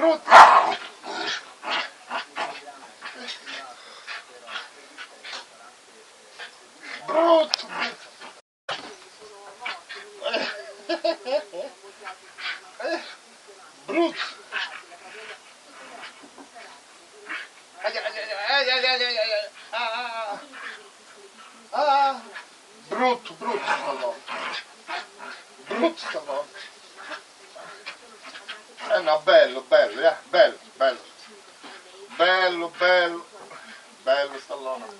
пруд. Пруд. Брут. Брут, брут сказал. Брут сказал. Eh no, bello, bello, eh, bello, bello. Bello, bello. Bello Stallone.